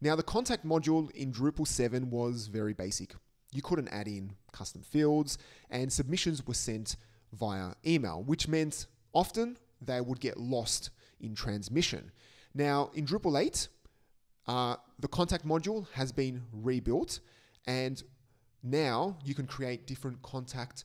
Now, the contact module in Drupal 7 was very basic. You couldn't add in custom fields, and submissions were sent via email, which meant often they would get lost in transmission. Now, in Drupal 8, uh, the contact module has been rebuilt, and now you can create different contact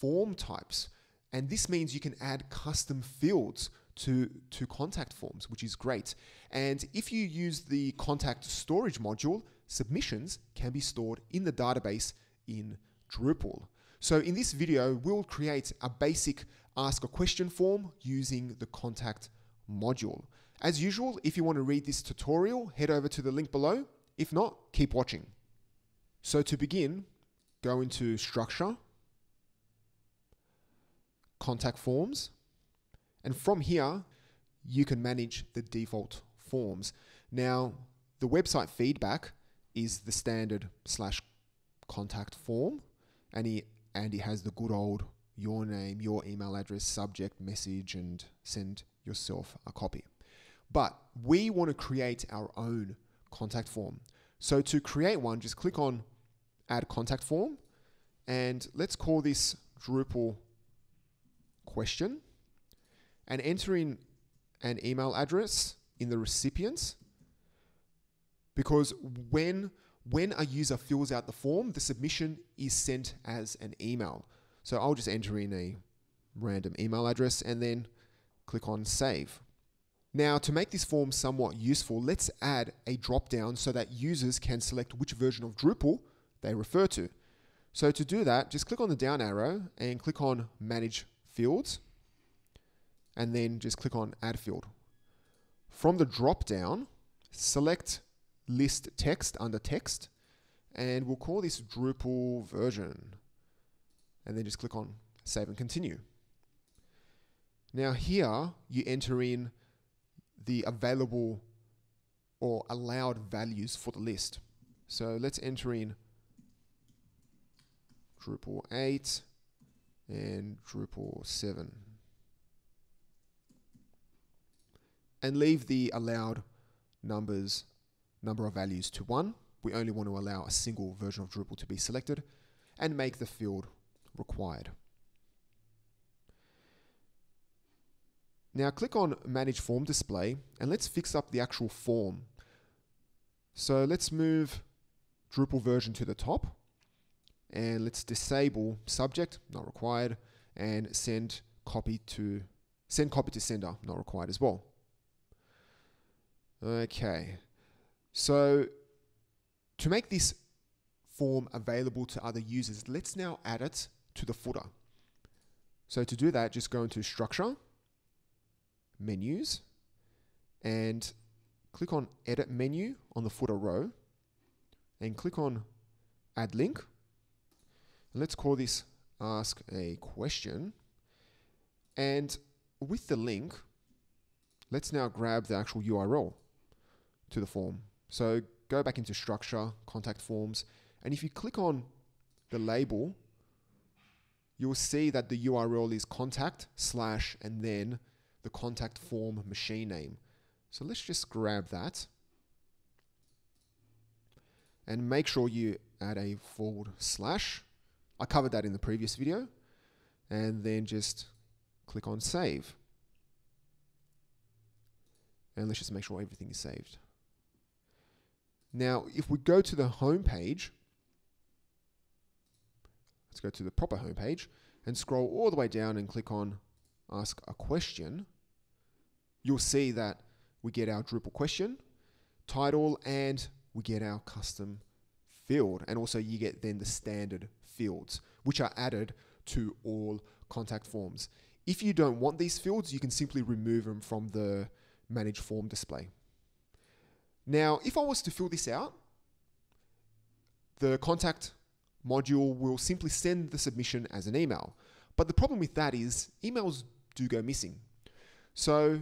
form types. And this means you can add custom fields to, to contact forms, which is great. And if you use the contact storage module, submissions can be stored in the database in Drupal. So in this video, we'll create a basic ask a question form using the contact module. As usual, if you want to read this tutorial, head over to the link below. If not, keep watching. So to begin, go into structure, contact forms, and from here, you can manage the default forms. Now, the website feedback is the standard slash contact form, and he and he has the good old your name, your email address, subject, message, and send yourself a copy. But we want to create our own contact form. So to create one, just click on add contact form, and let's call this Drupal question, and enter in an email address in the recipients because when when a user fills out the form, the submission is sent as an email. So I'll just enter in a random email address and then click on save. Now, to make this form somewhat useful, let's add a drop down so that users can select which version of Drupal they refer to. So to do that, just click on the down arrow and click on manage fields and then just click on add field. From the drop down, select list text under text, and we'll call this Drupal version. And then just click on save and continue. Now here you enter in the available or allowed values for the list. So let's enter in Drupal 8 and Drupal 7. And leave the allowed numbers number of values to 1. We only want to allow a single version of Drupal to be selected and make the field required. Now click on Manage Form Display and let's fix up the actual form. So let's move Drupal version to the top and let's disable subject, not required, and send copy to send copy to sender, not required as well. Okay, so to make this form available to other users, let's now add it to the footer. So to do that, just go into Structure, Menus, and click on Edit menu on the footer row, and click on Add Link. And let's call this Ask a Question. And with the link, let's now grab the actual URL to the form. So go back into structure, contact forms, and if you click on the label, you'll see that the URL is contact slash and then the contact form machine name. So let's just grab that and make sure you add a forward slash. I covered that in the previous video and then just click on save. And let's just make sure everything is saved. Now, if we go to the home page, let's go to the proper home page and scroll all the way down and click on Ask a Question, you'll see that we get our Drupal question, title, and we get our custom field. And also you get then the standard fields, which are added to all contact forms. If you don't want these fields, you can simply remove them from the manage form display. Now, if I was to fill this out, the contact module will simply send the submission as an email. But the problem with that is emails do go missing. So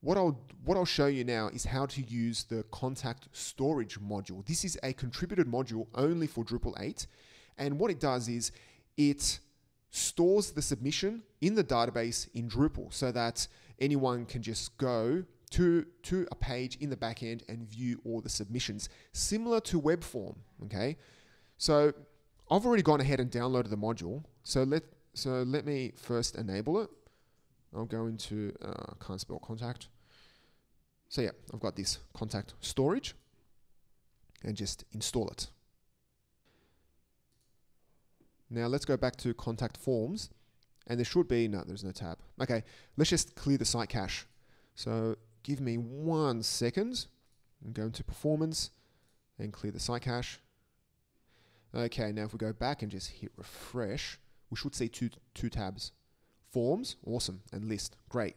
what I'll, what I'll show you now is how to use the contact storage module. This is a contributed module only for Drupal 8. And what it does is it stores the submission in the database in Drupal so that anyone can just go to, to a page in the backend and view all the submissions, similar to web form. Okay, so I've already gone ahead and downloaded the module. So let so let me first enable it. I'll go into uh, can't spell contact. So yeah, I've got this contact storage and just install it. Now let's go back to contact forms and there should be, no, there's no tab. Okay, let's just clear the site cache. So give me one second and go into performance and clear the site cache. Okay, now if we go back and just hit refresh, we should see two, two tabs. Forms, awesome, and list, great.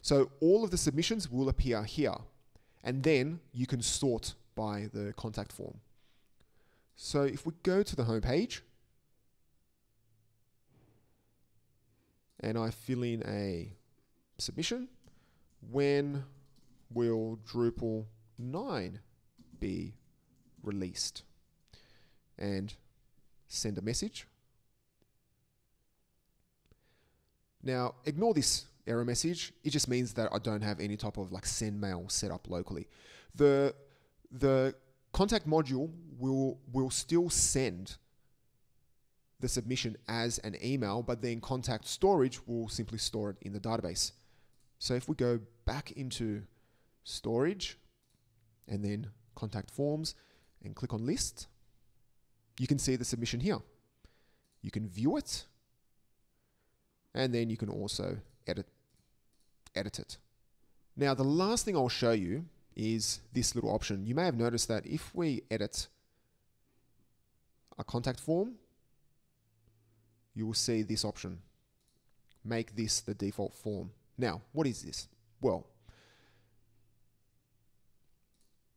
So all of the submissions will appear here, and then you can sort by the contact form. So if we go to the home page, and I fill in a submission, when will Drupal 9 be released? And send a message. Now, ignore this error message. It just means that I don't have any type of like send mail set up locally. The, the contact module will, will still send the submission as an email, but then contact storage will simply store it in the database. So if we go back into storage and then contact forms and click on list, you can see the submission here. You can view it and then you can also edit, edit it. Now the last thing I'll show you is this little option. You may have noticed that if we edit a contact form, you will see this option. Make this the default form. Now, what is this? Well,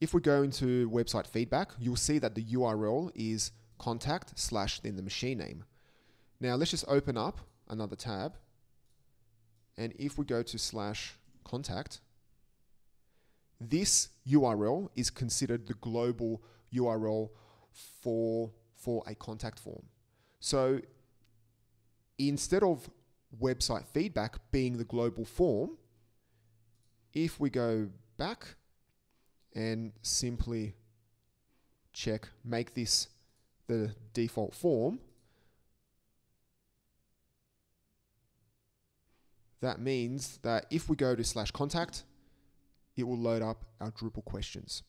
if we go into website feedback, you'll see that the URL is contact slash then the machine name. Now let's just open up another tab. And if we go to slash contact, this URL is considered the global URL for, for a contact form. So instead of website feedback being the global form, if we go back and simply check make this the default form, that means that if we go to slash contact, it will load up our Drupal questions.